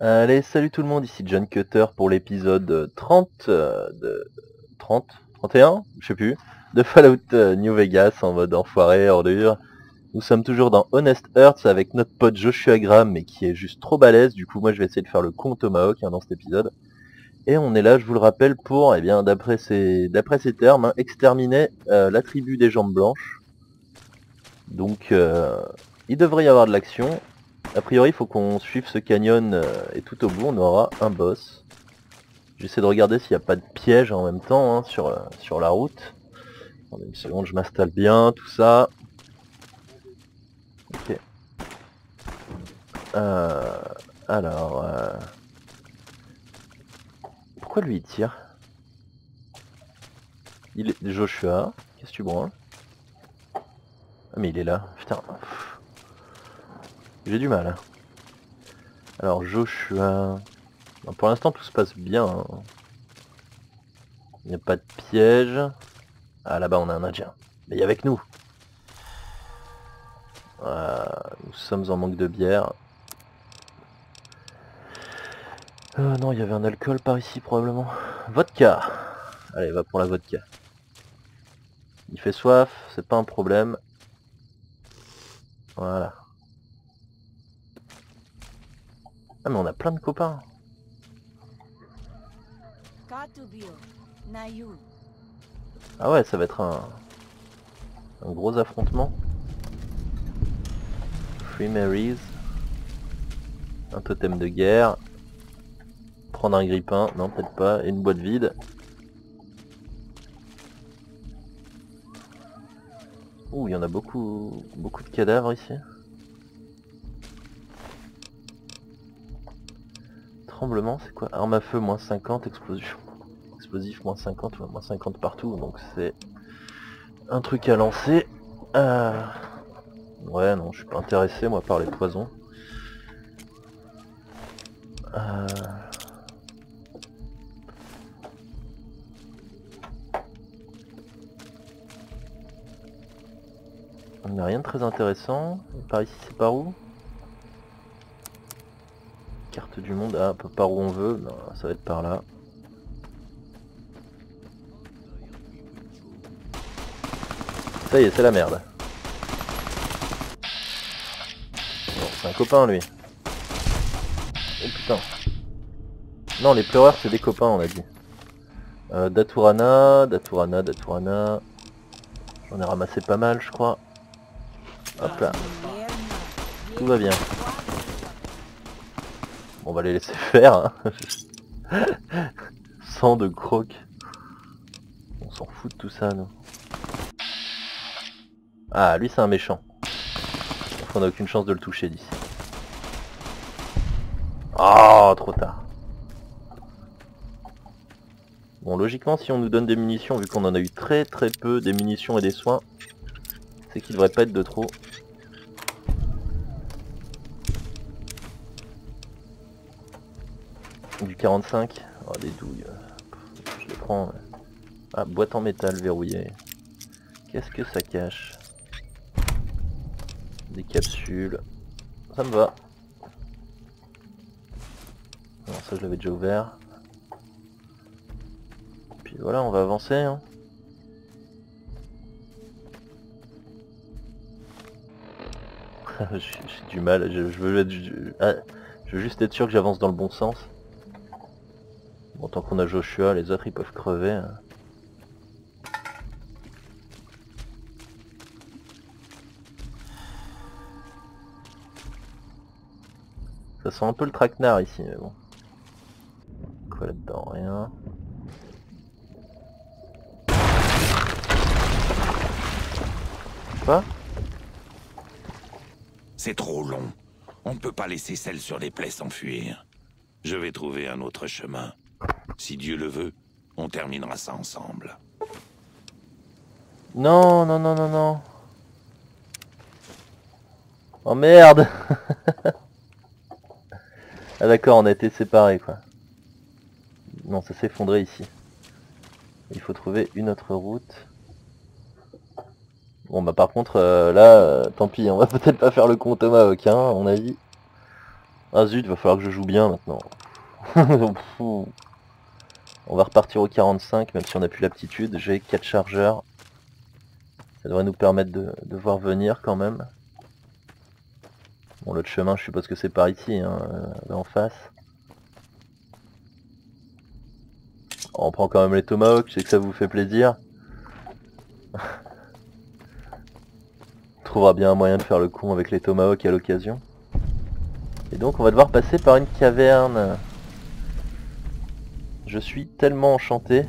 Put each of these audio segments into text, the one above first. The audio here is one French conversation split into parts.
Allez, salut tout le monde, ici John Cutter pour l'épisode 30 euh, de 30 31 Je sais plus. De Fallout euh, New Vegas en mode enfoiré, ordure. Nous sommes toujours dans Honest Earths avec notre pote Joshua Graham mais qui est juste trop balèze. Du coup moi je vais essayer de faire le con Tomahawk hein, dans cet épisode. Et on est là, je vous le rappelle, pour, eh bien, d'après ces, d'après ces termes, hein, exterminer euh, la tribu des jambes blanches. Donc, euh, il devrait y avoir de l'action. A priori, il faut qu'on suive ce canyon euh, et tout au bout, on aura un boss. J'essaie de regarder s'il n'y a pas de piège en même temps hein, sur, euh, sur la route. Attendez une seconde, je m'installe bien, tout ça. Ok. Euh, alors... euh, Pourquoi lui il tire? Il est... Joshua, qu'est-ce que tu branles? Ah mais il est là, putain. J'ai du mal. hein. Alors Joshua... Bon, pour l'instant tout se passe bien. hein. Il n'y a pas de piège. Ah là-bas on a un indien. Mais il est avec nous. Voilà, nous sommes en manque de bière. Euh, non, il y avait un alcool par ici probablement. Vodka. Allez, va pour la vodka. Il fait soif, c'est pas un problème. Voilà. Ah mais on a plein de copains. Ah ouais, ça va être un, un gros affrontement. Free Marys. Un totem de guerre. Prendre un grippin, non peut-être pas, et une boîte vide. Ouh, il y en a beaucoup, beaucoup de cadavres ici. Tremblement, c'est quoi? Arme à feu, moins 50, explosion. Explosif, moins 50, ouais, moins 50 partout, donc c'est un truc à lancer. Euh, Ouais, non, je suis pas intéressé, moi, par les poisons. Euh, On n'a rien de très intéressant. Par ici, c'est par où Carte du monde, ah, pas par où on veut, non, ça va être par là. Ça y est, c'est la merde. C'est un copain lui. Oh putain. Non, les pleureurs c'est des copains on a dit. Euh, Daturana, Daturana, Daturana. J'en ai ramassé pas mal je crois. Hop là, tout va bien. Va les laisser faire. hein. Sang de croque. On s'en fout de tout ça nous. Ah, lui c'est un méchant. On n'a aucune chance de le toucher d'ici. Ah, trop tard. Bon, logiquement, si on nous donne des munitions, vu qu'on en a eu très très peu, des munitions et des soins, c'est qu'il devrait pas être de trop. Du 45 Oh, des douilles. Je les prends. Ah, boîte en métal verrouillée. Qu'est-ce que ça cache? Des capsules. Ça me va. Ça je l'avais déjà ouvert. Puis voilà, on va avancer. hein. J'ai du mal, ah, je veux juste être sûr que j'avance dans le bon sens. Bon, tant qu'on a Joshua, les autres ils peuvent crever. hein. Ça sent un peu le traquenard ici, mais bon. Quoi là-dedans? Rien. Quoi? C'est trop long. On ne peut pas laisser celle sur les plaies s'enfuir. Je vais trouver un autre chemin. Si Dieu le veut, on terminera ça ensemble. Non, non, non, non, non. Oh merde Ah d'accord, on a été séparés quoi. Non, ça s'est effondré ici. Il faut trouver une autre route. Bon bah par contre, euh, là, euh, tant pis, on va peut-être pas faire le con Tomahawk, hein, à mon avis. Ah zut, va falloir que je joue bien maintenant. on va repartir au 45, même si on n'a plus l'aptitude. J'ai 4 chargeurs. Ça devrait nous permettre de, voir venir quand même. Bon, l'autre chemin, je suppose que c'est par ici, hein, euh, là en face. On prend quand même les tomahawks, je sais que ça vous fait plaisir. On trouvera bien un moyen de faire le con avec les tomahawks à l'occasion. Et donc on va devoir passer par une caverne. Je suis tellement enchanté.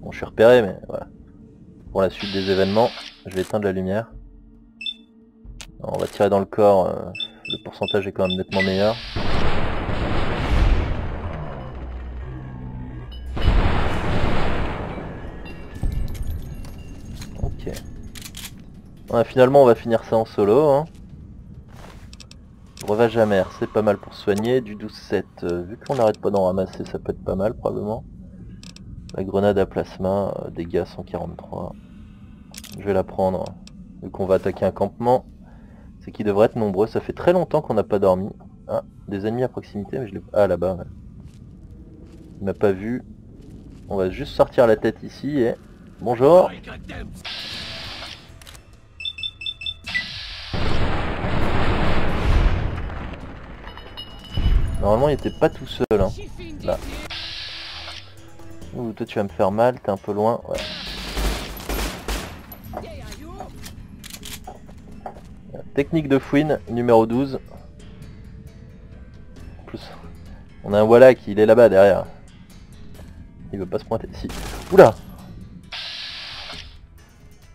Bon, je suis repéré, mais voilà. Pour la suite des événements, je vais éteindre la lumière. On va tirer dans le corps, euh, le pourcentage est quand même nettement meilleur. Ouais, finalement on va finir ça en solo. Hein. Breuvage amer, c'est pas mal pour soigner. Du 12-7, euh, vu qu'on n'arrête pas d'en ramasser, ça peut être pas mal probablement. La grenade à plasma, euh, dégâts 143. Je vais la prendre, vu qu'on va attaquer un campement. C'est qui devrait être nombreux, ça fait très longtemps qu'on n'a pas dormi. Ah, des ennemis à proximité, mais je l'ai... Ah, là-bas, ouais. Il m'a pas vu. On va juste sortir la tête ici et... Bonjour Normalement il était pas tout seul hein. Là. Ouh, toi tu vas me faire mal, t'es un peu loin. Technique de fouine numéro 12. En plus, on a un Wallach, il est là-bas derrière. Il veut pas se pointer. Si. Oula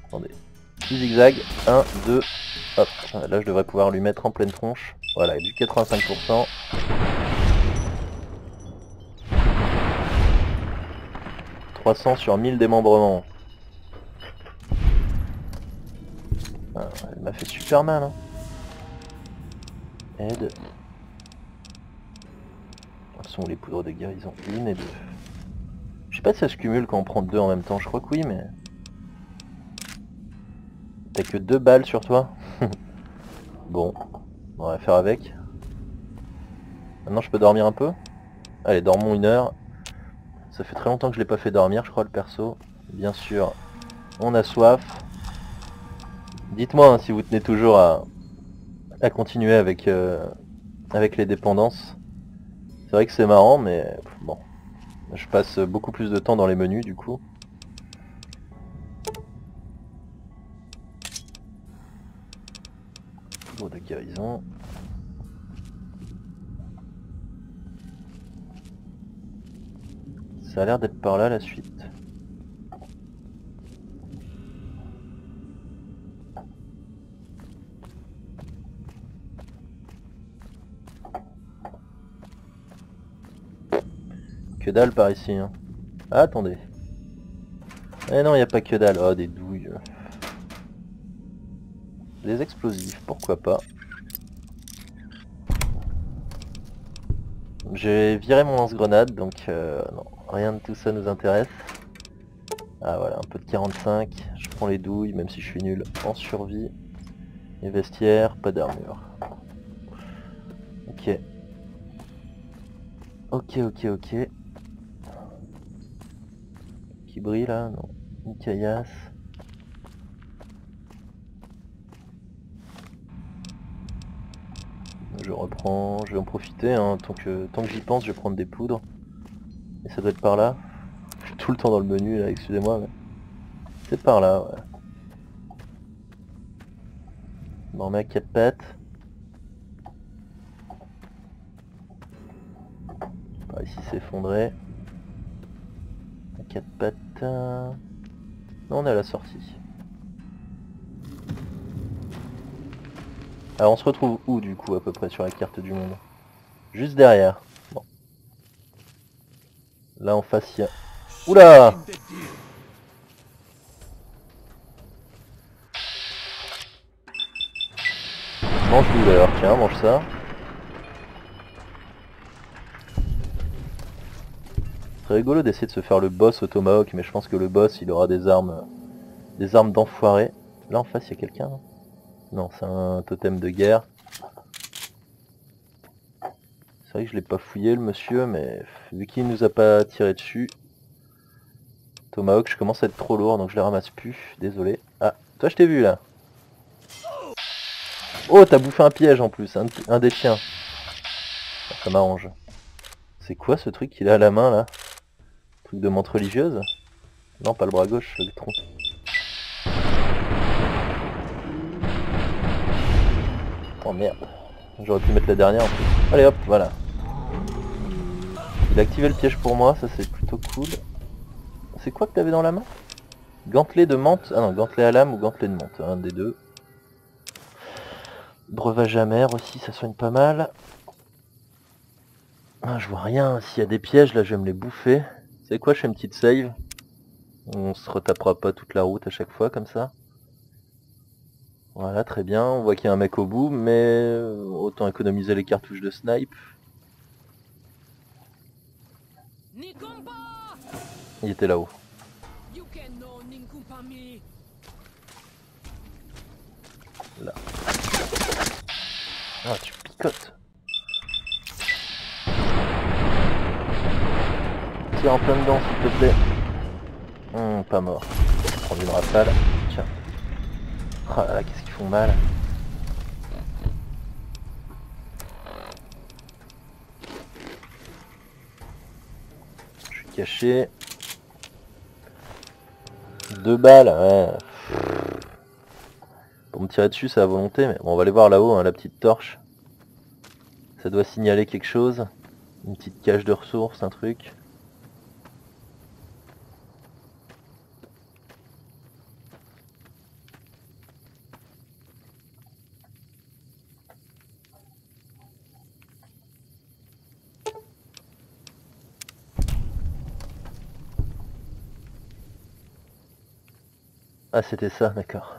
Attendez. Petit zigzag. 1, 2. Hop. Là je devrais pouvoir lui mettre en pleine tronche. Voilà, du 85%. « 300 sur 1000 démembrements. Ah, elle m'a fait super mal. Hein. Aide. Ce sont les poudres de guérison Une et deux. Je sais pas si ça se cumule quand on prend deux en même temps. Je crois que oui, mais... T'as que deux balles sur toi Bon, on va faire avec. Maintenant je peux dormir un peu Allez, dormons une heure. Ça fait très longtemps que je l'ai pas fait dormir, je crois, le perso. Bien sûr, on a soif. Dites-moi hein, si vous tenez toujours à, à continuer avec, euh, avec les dépendances. C'est vrai que c'est marrant, mais bon. Je passe beaucoup plus de temps dans les menus, du coup. de guérison. Ça a l'air d'être par là la suite. Que dalle par ici. Hein. Ah, attendez. Eh non, il n'y a pas que dalle. Oh, des douilles. Des explosifs, pourquoi pas. J'ai viré mon lance-grenade, donc euh, non, rien de tout ça nous intéresse. Ah voilà, un peu de 45, je prends les douilles, même si je suis nul en survie. Les vestiaires, pas d'armure. Ok. Ok, ok, ok. Qui brille là? Non. Une caillasse. Je reprends, je vais en profiter, hein. tant que, tant que j'y pense, je vais prendre des poudres. Et ça doit être par là. Je suis tout le temps dans le menu là, excusez-moi. Mais... C'est par là, ouais. Bon, à 4 pattes. Par ici s'effondrer. 4 pattes. Non, on est à la sortie. Alors on se retrouve où du coup à peu près sur la carte du monde? Juste derrière. Là en face il y a... Oula Mange douleur, tiens, mange ça. serait rigolo d'essayer de se faire le boss au tomahawk, mais je pense que le boss il aura des armes des armes d'enfoiré. Là en face il y a quelqu'un Non, c'est un totem de guerre. C'est vrai que je l'ai pas fouillé le monsieur, mais vu qu'il nous a pas tiré dessus. Tomahawk, je commence à être trop lourd donc je les ramasse plus, désolé. Ah, toi je t'ai vu là. Oh, t'as bouffé un piège en plus, un, des chiens. Ça m'arrange. C'est quoi ce truc qu'il a à la main là? Truc de montre religieuse? Non, pas le bras gauche, le tronc. Oh merde. J'aurais pu mettre la dernière en plus. Allez hop, voilà. Il a activé le piège pour moi, ça c'est plutôt cool. C'est quoi que t'avais dans la main? Gantelet de menthe Ah non, gantelet à lame ou gantelet de menthe, un des deux. Breuvage amer aussi, ça soigne pas mal. Ah, je vois rien. S'il y a des pièges, là, je vais me les bouffer. C'est quoi, je fais une petite save? On se retapera pas toute la route à chaque fois, comme ça. Voilà, très bien. On voit qu'il y a un mec au bout, mais euh, autant économiser les cartouches de snipe. Il était là-haut. Là. Ah, tu picotes. Tire en plein dedans, s'il te plaît. Hum, pas mort. Prendre une rafale. Tiens. Oh là là, qu'est-ce qu'ils font mal. Je suis caché. Deux balles, ouais. Pour me tirer dessus, c'est à volonté, mais bon, on va aller voir là-haut, hein, la petite torche. Ça doit signaler quelque chose. Une petite cache de ressources, un truc. Ah, c'était ça, d'accord.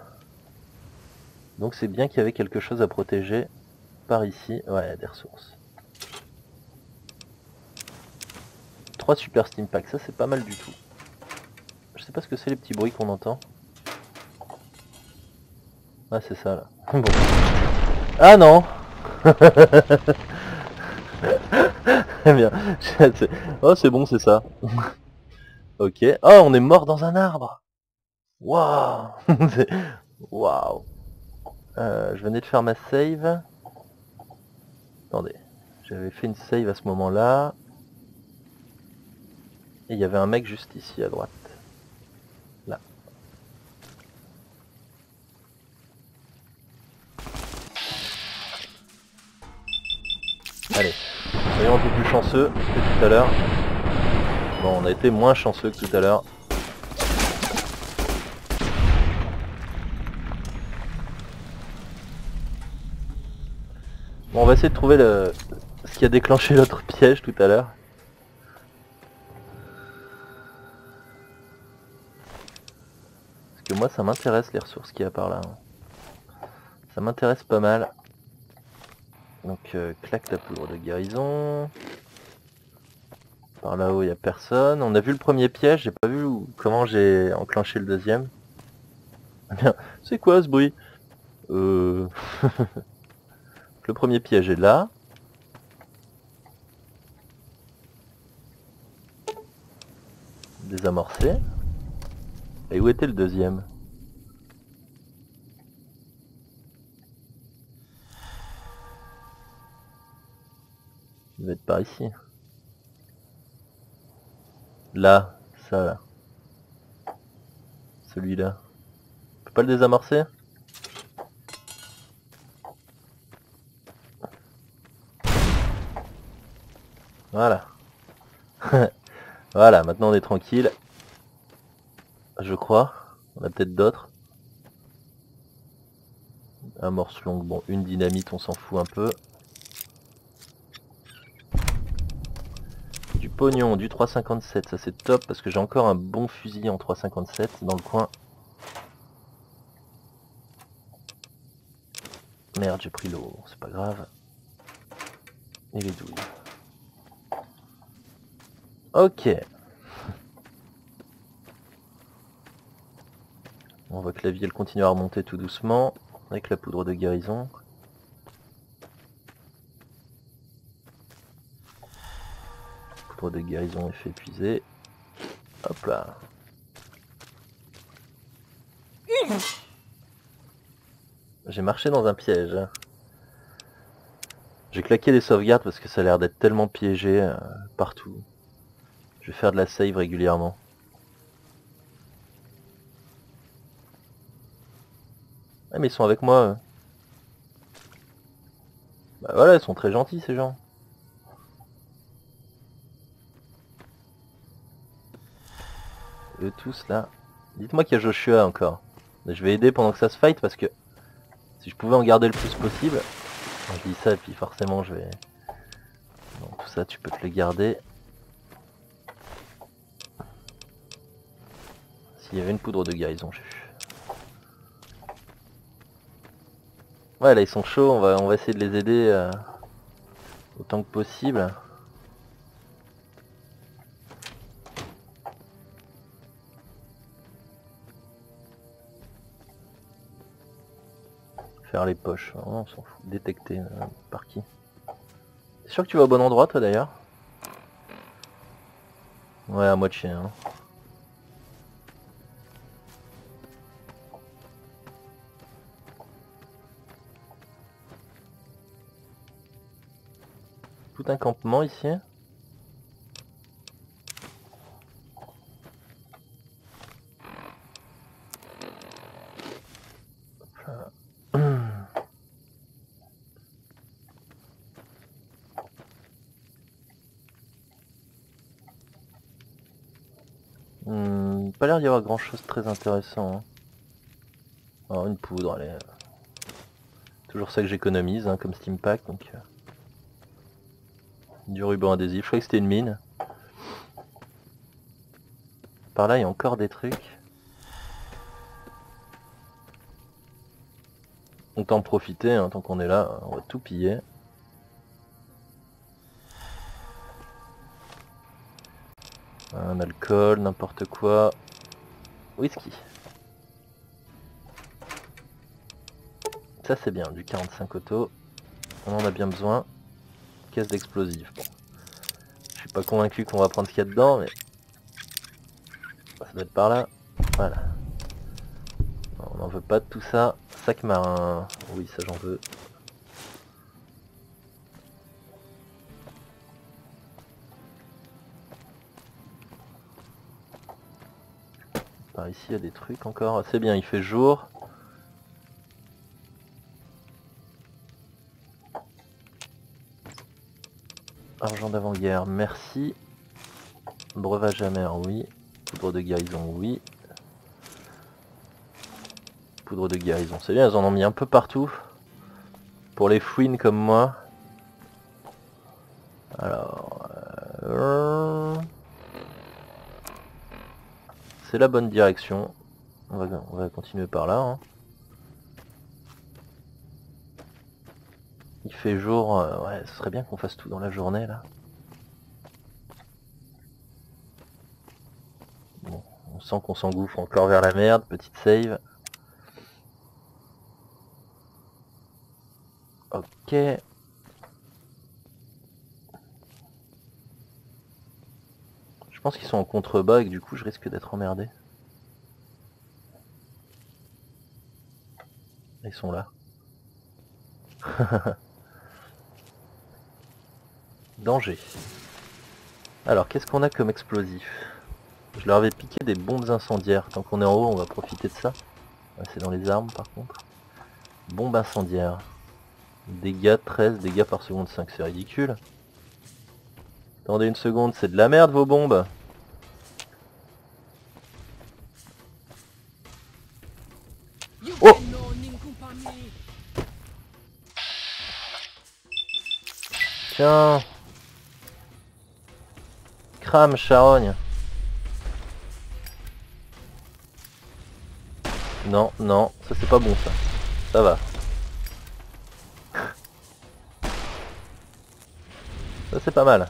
Donc c'est bien qu'il y avait quelque chose à protéger par ici. Ouais, des ressources. 3 super steam packs, ça c'est pas mal du tout. Je sais pas ce que c'est les petits bruits qu'on entend. Ah c'est ça là. Ah non bien. Oh c'est bon c'est ça. ok. Oh on est mort dans un arbre Waouh Waouh euh, Je venais de faire ma save. Attendez. J'avais fait une save à ce moment-là. Et il y avait un mec juste ici à droite. Là. Allez. Soyons un peu plus chanceux que tout à l'heure. Bon, on a été moins chanceux que tout à l'heure. On va essayer de trouver ce qui a déclenché l'autre piège tout à l'heure. Parce que moi ça m'intéresse les ressources qu'il y a par là. Ça m'intéresse pas mal. Donc euh, claque la poudre de guérison. Par là-haut il n'y a personne. On a vu le premier piège, j'ai pas vu comment j'ai enclenché le deuxième. C'est quoi ce bruit? Euh... Le premier piège est là. Désamorcé. Et où était le deuxième? Il va être par ici. Là, ça là. Celui-là. On peut pas le désamorcer? Voilà. voilà, maintenant on est tranquille. Je crois. On a peut-être d'autres. Amorce longue, bon, une dynamite, on s'en fout un peu. Du pognon, du 357, ça c'est top parce que j'ai encore un bon fusil en 357 dans le coin. Merde, j'ai pris l'eau, c'est pas grave. Et les douilles. Ok. On voit que la vie elle continue à remonter tout doucement avec la poudre de guérison. Poudre de guérison effet épuisé. Hop là. J'ai marché dans un piège. J'ai claqué des sauvegardes parce que ça a l'air d'être tellement piégé euh, partout. Je vais faire de la save régulièrement. Ah mais ils sont avec moi. Bah voilà, ils sont très gentils ces gens. Eux tous là. Dites-moi qu'il y a Joshua encore. Je vais aider pendant que ça se fight parce que si je pouvais en garder le plus possible. Je dis ça et puis forcément je vais... Bon, tout ça tu peux te le garder. S'il y avait une poudre de guérison, j'ai. Ouais là ils sont chauds, on va, on va essayer de les aider euh, autant que possible. Faire les poches, Oh, on s'en fout. Détecter euh, par qui T'es sûr que tu vas au bon endroit toi d'ailleurs? Ouais à moitié hein. Un campement ici. Hmm, pas l'air d'y avoir grand chose de très intéressant. hein. Alors une poudre, allez. Toujours ça que j'économise hein, comme Steam Pack donc. Du ruban adhésif. Je croyais que c'était une mine. Par là, il y a encore des trucs. Autant en profiter, hein, tant qu'on est là, on va tout piller. Un alcool, n'importe quoi. Whisky. Ça c'est bien, du 45 auto. On en a bien besoin caisse d'explosifs. Bon. Je suis pas convaincu qu'on va prendre ce qu'il y a dedans, mais... Ça doit être par là. Voilà. On n'en veut pas de tout ça. Sac marin. Oui, ça j'en veux. Par ici, il y a des trucs encore. C'est bien, il fait jour. D'avant-guerre, merci. Breuvage amer, oui. Poudre de guérison, oui. Poudre de guérison, c'est bien, elles en ont mis un peu partout. Pour les fouines comme moi. Alors... euh, C'est la bonne direction. On va, on va continuer par là. hein. Il fait jour, euh, ouais, ce serait bien qu'on fasse tout dans la journée là. Bon, on sent qu'on s'engouffre encore vers la merde, petite save. Ok. Je pense qu'ils sont en contrebas et que du coup je risque d'être emmerdé. Ils sont là. Danger. Alors, qu'est-ce qu'on a comme explosif? Je leur avais piqué des bombes incendiaires. Tant qu'on est en haut, on va profiter de ça. C'est dans les armes, par contre. Bombe incendiaire. Dégâts 13, dégâts par seconde 5, c'est ridicule. Attendez une seconde, c'est de la merde vos bombes Oh Tiens Crame, charogne Non, non, ça c'est pas bon ça. Ça va. Ça c'est pas mal.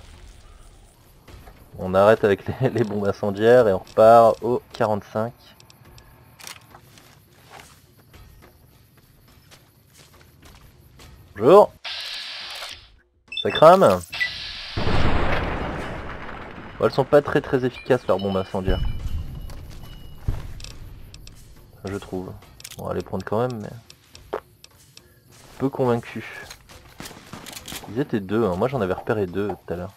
On arrête avec les, bombes incendiaires et on repart au 45. Bonjour. Ça crame? Elles sont pas très très efficaces leurs bombes incendiaires. Trouve. On va les prendre quand même. Peu convaincu. Ils étaient deux, hein. moi j'en avais repéré deux tout à l'heure.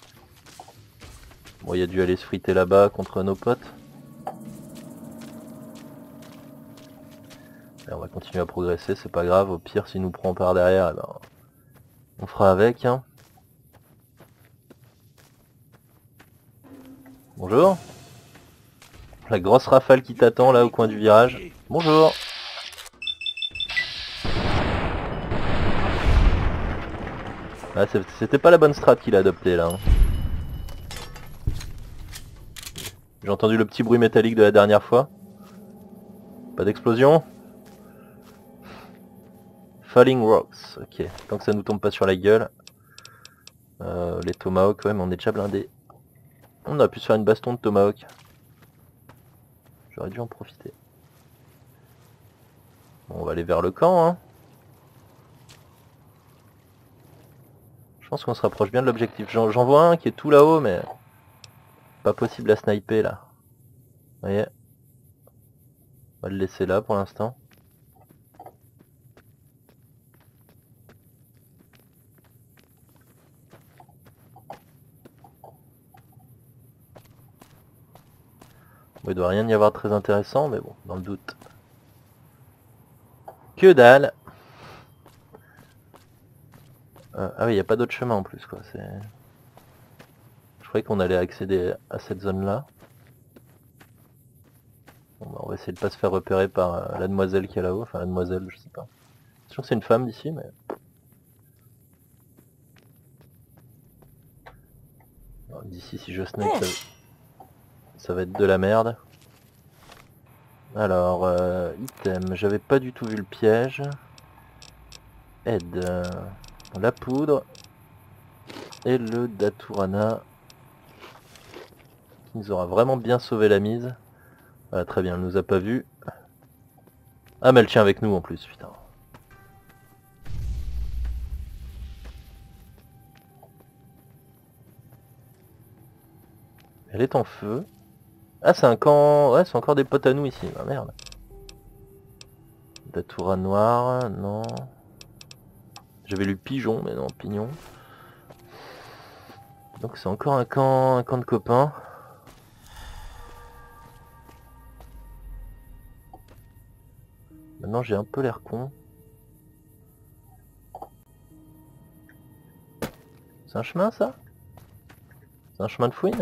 Bon, il a dû aller se friter là-bas contre nos potes. Et on va continuer à progresser, c'est pas grave. Au pire, s'il nous prend par derrière, eh ben, on fera avec. hein. Bonjour. La grosse rafale qui t'attend là au coin du virage. Bonjour. Ah, C'était pas la bonne strat qu'il a adoptée là. hein. J'ai entendu le petit bruit métallique de la dernière fois. Pas d'explosion Falling Rocks, ok. Tant que ça nous tombe pas sur la gueule. Euh, les Tomahawks, ouais, mais on est déjà blindé. On a pu se faire une baston de Tomahawk. J'aurais dû en profiter. On va aller vers le camp, hein. Je pense qu'on se rapproche bien de l'objectif. J'en vois un qui est tout là-haut, mais... Pas possible à sniper, là. Vous voyez? On va le laisser là pour l'instant. Il doit rien y avoir de très intéressant, mais bon, dans le doute. Que dalle Euh, Ah oui, il n'y a pas d'autre chemin en plus, quoi. C'est... Je croyais qu'on allait accéder à cette zone-là. Bon, bah, on va essayer de pas se faire repérer par euh, la demoiselle qui est là-haut. Enfin, la demoiselle, je sais pas. Je sûr que c'est une femme d'ici, mais... D'ici, si je snake, ça... ça va être de la merde. Alors, euh, item, j'avais pas du tout vu le piège. Aide, euh, la poudre. Et le Daturana. Qui nous aura vraiment bien sauvé la mise. Ah, très bien, elle nous a pas vu. Ah mais elle tient avec nous en plus, putain. Elle est en feu. Ah c'est un camp... Ouais c'est encore des potes à nous ici, ah merde. Datura noir, non. J'avais lu pigeon, mais non, pignon. Donc c'est encore un camp, un camp de copains. Maintenant j'ai un peu l'air con. C'est un chemin ça? C'est un chemin de fouine?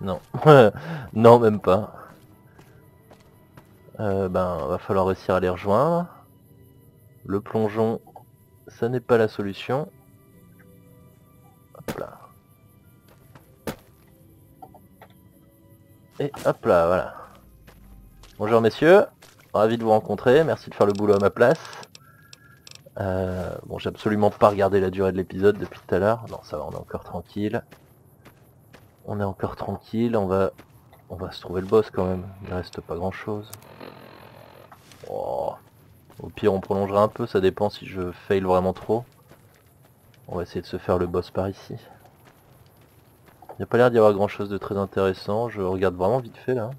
Non. non même pas. Euh, ben va falloir réussir à les rejoindre. Le plongeon, ça n'est pas la solution. Hop là. Et hop là, voilà. Bonjour messieurs, ravi de vous rencontrer, merci de faire le boulot à ma place. Euh, bon, j'ai absolument pas regardé la durée de l'épisode depuis tout à l'heure. Non, ça va, on est encore tranquille. On est encore tranquille, on va se trouver le boss quand même. Il reste pas grand chose. Oh. Au pire, on prolongera un peu, ça dépend si je fail vraiment trop. On va essayer de se faire le boss par ici. Il n'y a pas l'air d'y avoir grand chose de très intéressant, je regarde vraiment vite fait là.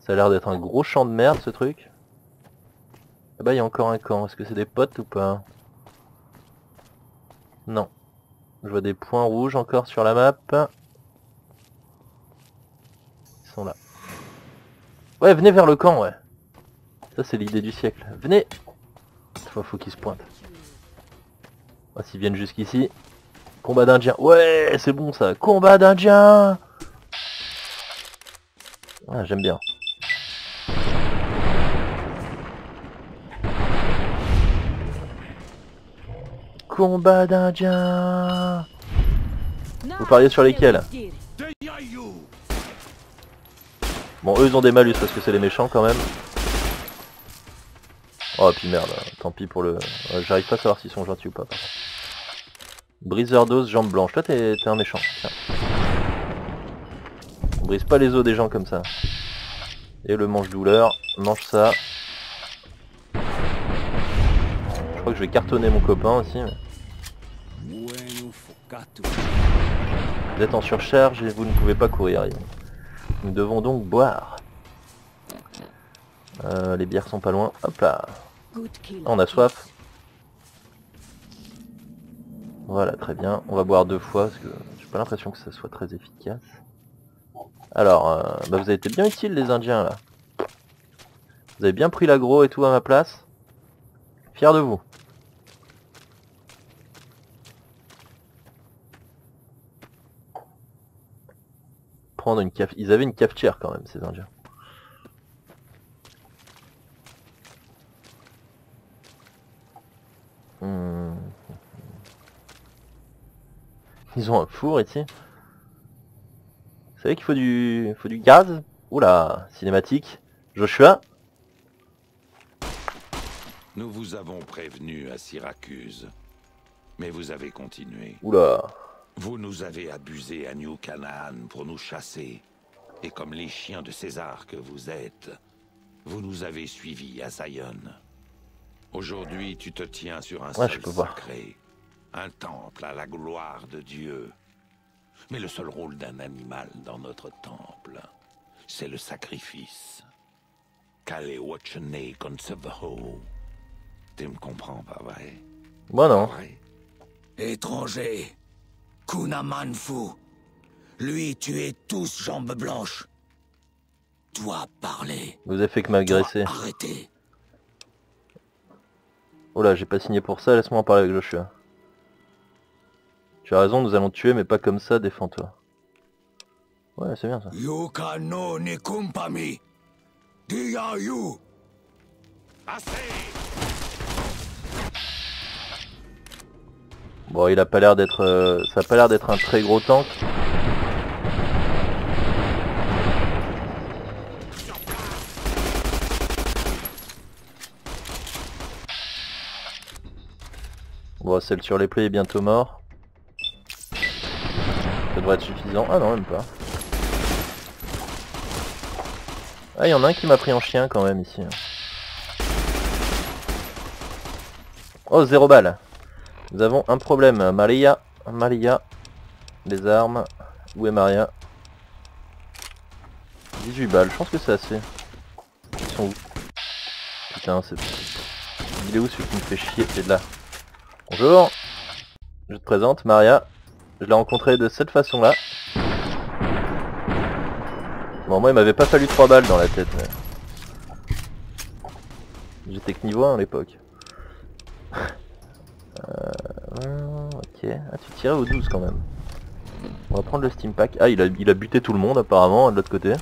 Ça a l'air d'être un gros champ de merde ce truc. Ah bah il y a encore un camp, est-ce que c'est des potes ou pas? Non. Je vois des points rouges encore sur la map. Ouais, venez vers le camp, ouais. Ça c'est l'idée du siècle. Venez fois faut qu'ils se pointent. Ah, S'ils viennent jusqu'ici. Combat d'Indiens. Ouais, c'est bon ça. Combat d'Indiens Ah, j'aime bien. Combat d'Indiens Vous pariez sur lesquels? Bon, eux ils ont des malus parce que c'est les méchants quand même. Oh, puis merde, tant pis pour le... J'arrive pas à savoir s'ils sont gentils ou pas. Briseur d'os, jambe blanche. Toi t'es un méchant. Tiens. On brise pas les os des gens comme ça. Et le manche douleur, mange ça. Je crois que je vais cartonner mon copain aussi. Vous êtes en surcharge et vous ne pouvez pas courir. Nous devons donc boire. Euh, les bières sont pas loin. Hop là. On a soif. Voilà, très bien. On va boire deux fois parce que j'ai pas l'impression que ça soit très efficace. Alors, euh, bah vous avez été bien utiles les Indiens là. Vous avez bien pris l'agro et tout à ma place. Fier de vous. Prendre une caf... Ils avaient une cafetière quand même ces Indiens. Hmm. Ils ont un four ici. Vous savez qu'il faut du, faut du gaz? Oula, cinématique. Joshua? Nous vous avons prévenu à Syracuse. Mais vous avez continué. Oula. Vous nous avez abusés à New Canaan pour nous chasser. Et comme les chiens de César que vous êtes, vous nous avez suivis à Zion. Aujourd'hui, tu te tiens sur un Ouais, sol voir. sacré. Un temple à la gloire de Dieu. Mais le seul rôle d'un animal dans notre temple, c'est le sacrifice. Kale Wachene Conservaho. Tu me comprends pas vrai? Moi non. Vrai? Étranger. Kunamanfu. Lui tuer tous jambes blanches. Dois parler. Vous avez fait que m'agresser. arrêter. Oh là, j'ai pas signé pour ça, laisse-moi en parler avec Joshua. Tu as raison, nous allons te tuer, mais pas comme ça, défends-toi. Ouais, c'est bien ça. Yuka no nikumpami. Dia yu. Assez Bon, il a pas l'air d'être... euh, ça a pas l'air d'être un très gros tank. Bon, celle sur les plaies est bientôt mort. Ça devrait être suffisant. Ah non, même pas. Ah, il y en a un qui m'a pris en chien quand même ici. Oh, zéro balle. Nous avons un problème. Maria, Maria, les armes. Où est Maria? 18 balles, je pense que c'est assez. Ils sont où? Putain, c'est... Il est où celui qui me fait chier? C'est là. Bonjour Je te présente, Maria. Je l'ai rencontré de cette façon-là. Bon, moi, il m'avait pas fallu 3 balles dans la tête, mais... J'étais que niveau 1 à l'époque. Euh, ok. Ah, tu tirais au 12 quand même. On va prendre le steam pack. Ah, il a, il a buté tout le monde apparemment de l'autre côté.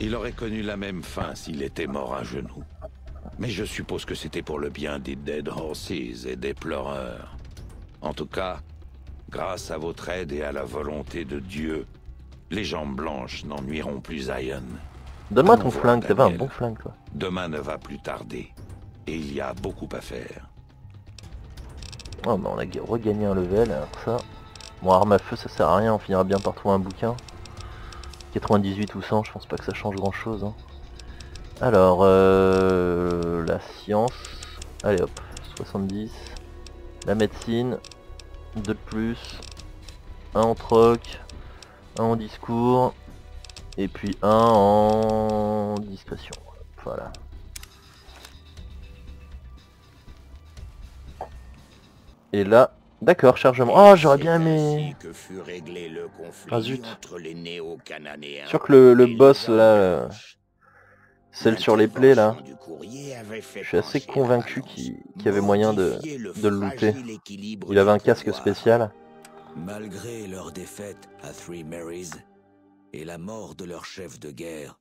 Il aurait connu la même fin s'il était mort à genoux. Mais je suppose que c'était pour le bien des Dead Horses et des pleureurs. En tout cas, grâce à votre aide et à la volonté de Dieu, les jambes blanches n'ennuieront plus Zion. Donne-moi ton flingue, t'avais un Daniel. bon flingue toi. Demain ne va plus tarder. Et il y a beaucoup à faire. Oh, bah on a ga- regagné un level, alors ça. Bon, arme à feu, ça sert à rien, on finira bien par trouver un bouquin. 98 ou 100, je pense pas que ça change grand chose. Alors, euh, la science. Allez hop, 70. La médecine, 2 de plus. Un en troc, un en discours, et puis un en discrétion. Voilà. Et là, d'accord, chargement. Oh, j'aurais bien aimé. ainsi que fut réglé le conflit Ah, zut. entre les néo-cananéens. Sûr que le, boss là, euh, celle sur les plaies là, je suis assez convaincu qu'il y avait moyen de, de le looter. Il avait un casque spécial. Malgré leur défaite à Three Marys et la mort de leur chef de guerre,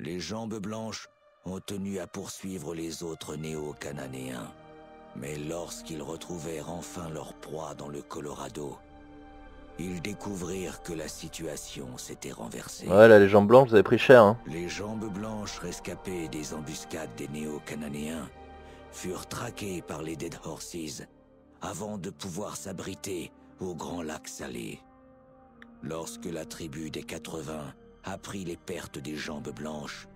les jambes blanches ont tenu à poursuivre les autres néo-cananéens. Mais lorsqu'ils retrouvèrent enfin leur proie dans le Colorado, ils découvrirent que la situation s'était renversée. Ouais, là, les jambes blanches, vous avez pris cher. Hein. Les jambes blanches rescapées des embuscades des néo-cananéens furent traquées par les Dead Horses avant de pouvoir s'abriter au Grand Lac Salé. Lorsque la tribu des 80 apprit les pertes des jambes blanches,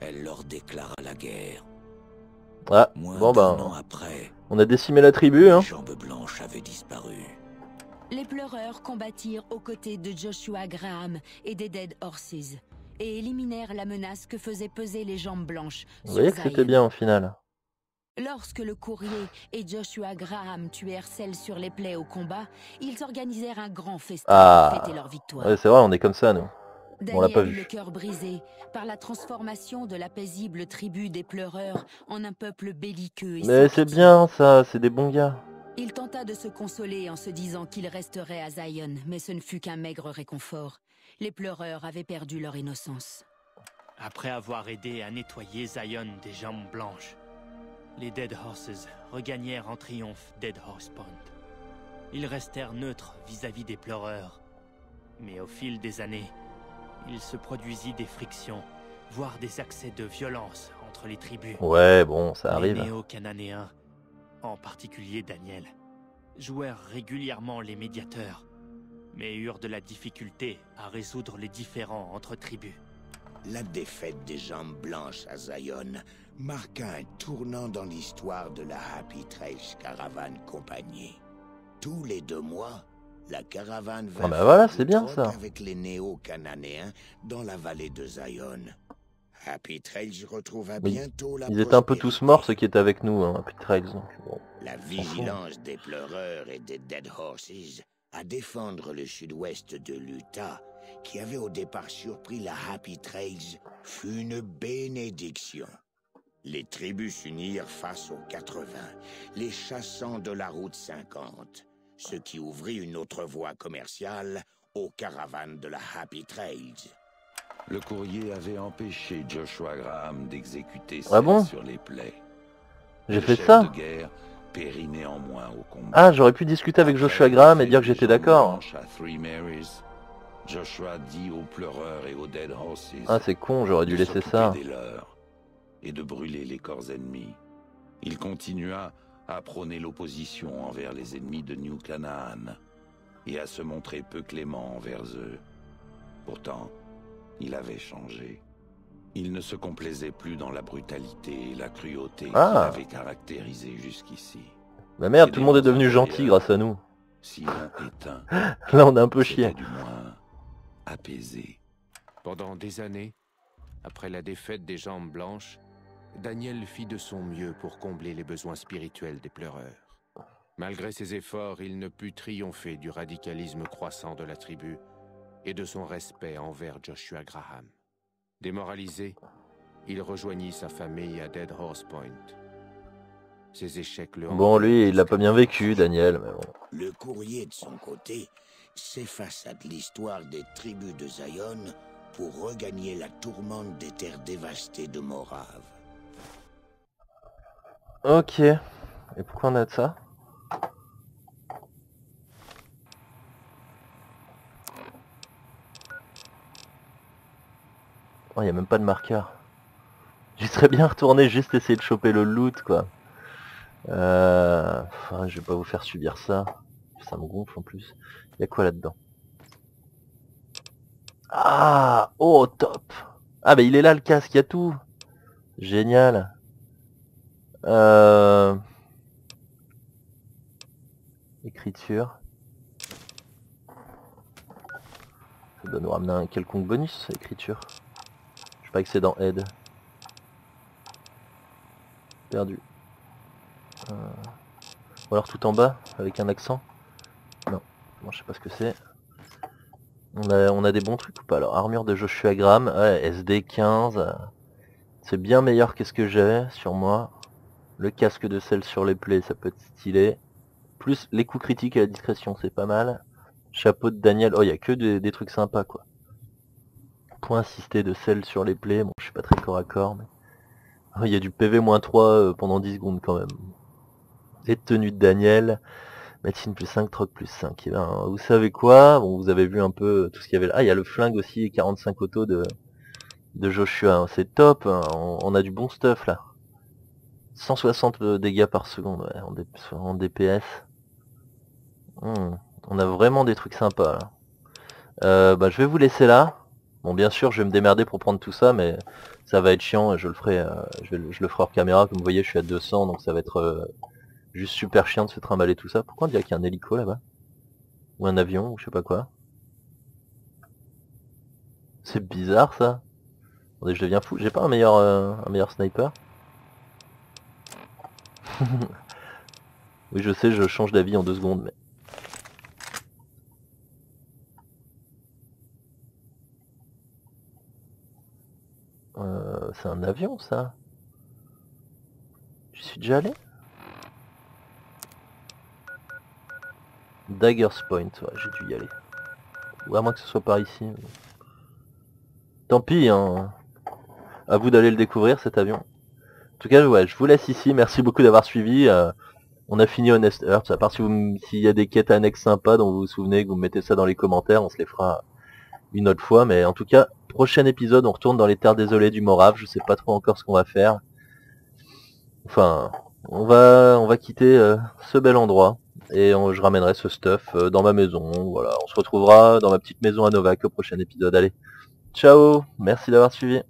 elle leur déclara la guerre. Ah, Moins bon ben, an après, on a décimé la tribu, hein. les jambes blanches avaient disparu. Les pleureurs combattirent aux côtés de Joshua Graham et des Dead Horses et éliminèrent la menace que faisaient peser les jambes blanches Vous voyez que c'était bien au final. Lorsque le courrier et Joshua Graham tuèrent celles sur les plaies au combat, ils organisèrent un grand festin Ah. pour fêter leur victoire. Ouais, c'est vrai, on est comme ça, nous. On l'a Daniel pas eut vu. le cœur brisé par la transformation de la paisible tribu des pleureurs en un peuple belliqueux et Mais c'est bien, ça, c'est des bons gars. Il tenta de se consoler en se disant qu'il resterait à Zion, mais ce ne fut qu'un maigre réconfort. Les pleureurs avaient perdu leur innocence. Après avoir aidé à nettoyer Zion des jambes blanches, les Dead Horses regagnèrent en triomphe Dead Horse Pond. Ils restèrent neutres vis-à-vis des pleureurs. Mais au fil des années, il se produisit des frictions, voire des accès de violence entre les tribus. Ouais, bon, ça Les arrive. néo-cananéens, en particulier Daniel, jouèrent régulièrement les médiateurs, mais eurent de la difficulté à résoudre les différends entre tribus. La défaite des jambes blanches à Zion marqua un tournant dans l'histoire de la Happy Trails Caravan Compagnie. Tous les deux mois, la caravane va Ah bah faire voilà, du c'est bien, troc ça. avec les néo-cananéens dans la vallée de Zion. Happy Trails retrouva Oui, bientôt la Ils étaient un peu tous morts, ceux qui étaient avec nous, hein, Happy Trails. bon. La vigilance des pleureurs et des Dead Horses à défendre le sud-ouest de l'Utah, qui avait au départ surpris la Happy Trails, fut une bénédiction. Les tribus s'unirent face aux 80, les chassant de la route 50, ce qui ouvrit une autre voie commerciale aux caravanes de la Happy Trails. Le courrier avait empêché Joshua Graham d'exécuter Ah bon sur les plaies. J'ai fait ça de guerre périt néanmoins au combat. Ah, j'aurais pu discuter avec Après Joshua Graham et dire que j'étais d'accord. Blanches à Three Marys, Joshua dit aux pleureurs et aux Dead Horses Ah, c'est con, j'aurais dû laisser ça. des leurs et de brûler les corps ennemis. Il continua à prôner l'opposition envers les ennemis de New Canaan et à se montrer peu clément envers eux. Pourtant, il avait changé. Il ne se complaisait plus dans la brutalité et la cruauté Ah. qui l'avaient caractérisé jusqu'ici. Bah merde, tout le monde est devenu gentil grâce à nous. Sinon éteint, Là, on a un peu chié. du moins apaisé. Pendant des années, après la défaite des jambes blanches, Daniel fit de son mieux pour combler les besoins spirituels des pleureurs. Malgré ses efforts, il ne put triompher du radicalisme croissant de la tribu et de son respect envers Joshua Graham. Démoralisé, il rejoignit sa famille à Dead Horse Point. Ses échecs le Bon, lui, il l'a pas bien vécu. Daniel, mais bon. Le courrier, de son côté, s'effaça de l'histoire des tribus de Zion pour regagner la tourmente des terres dévastées de Morave. Ok. Et pourquoi on a de ça? Oh, y a même pas de marqueur. J'y serais bien retourné juste essayer de choper le loot, quoi. Euh... enfin, je vais pas vous faire subir ça. Ça me gonfle en plus. Y a quoi là-dedans? Ah Oh, top Ah, bah il est là le casque, y a tout Génial euh... Écriture. Ça doit nous ramener un quelconque bonus, écriture. Je pas que c'est dans aide. Perdu. Euh, Ou alors tout en bas, avec un accent. Non, moi je sais pas ce que c'est. On a, on a des bons trucs ou pas Alors, armure de Joshua Graham, ouais, SD 15. euh, C'est bien meilleur que ce que j'avais sur moi. Le casque de sel sur les plaies, ça peut être stylé. Plus les coups critiques et la discrétion, c'est pas mal. Chapeau de Daniel, oh il a que des, trucs sympas quoi. Point assisté de sel sur les plaies, bon je suis pas très corps à corps mais... Oh, il y a du PV-3 euh, pendant 10 secondes quand même. Les tenues de Daniel, médecine plus 5, troc plus 5. Et ben, vous savez quoi? Bon vous avez vu un peu tout ce qu'il y avait là. Ah il y a le flingue aussi, et 45 autos de, de Joshua, c'est top, hein. on a du bon stuff là. 160 dégâts par seconde ouais, en, DPS. Hmm, On a vraiment des trucs sympas là. Euh, bah, je vais vous laisser là. Bon, bien sûr, je vais me démerder pour prendre tout ça, mais ça va être chiant et je le ferai, euh, je, le ferai hors caméra. Comme vous voyez, je suis à 200, donc ça va être euh, juste super chiant de se trimballer tout ça. Pourquoi on dirait qu'il y a un hélico là-bas? Ou un avion, ou je sais pas quoi? C'est bizarre ça. Attendez, je deviens fou. J'ai pas un meilleur, euh, un meilleur sniper? Oui, je sais, je change d'avis en deux secondes, mais... Euh, c'est un avion, ça Je suis déjà allé Dagger's Point, ouais, j'ai dû y aller. Ou à moins que ce soit par ici. Tant pis, hein. À vous d'aller le découvrir, cet avion. En tout cas, je vous laisse ici. Merci beaucoup d'avoir suivi. Euh, on a fini Honest Earth. À part s'il y a des quêtes annexes sympas dont vous vous souvenez, que vous mettez ça dans les commentaires, on se les fera une autre fois. Mais en tout cas, prochain épisode, on retourne dans les terres désolées du Morave. Je sais pas trop encore ce qu'on va faire. Enfin, on va, on va quitter euh, ce bel endroit et je ramènerai ce stuff euh, dans ma maison. Voilà, on se retrouvera dans ma petite maison à Novak au prochain épisode. Allez, ciao, merci d'avoir suivi.